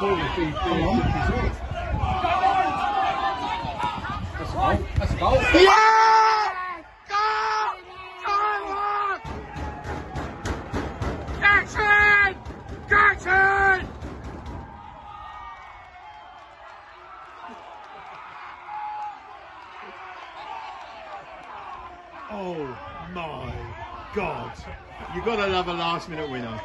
ball the he, Come on. That's a goal. That's a goal. Yeah! Goal! Goal! Jackson! Jackson! Oh my God. You've got to love a last minute winner.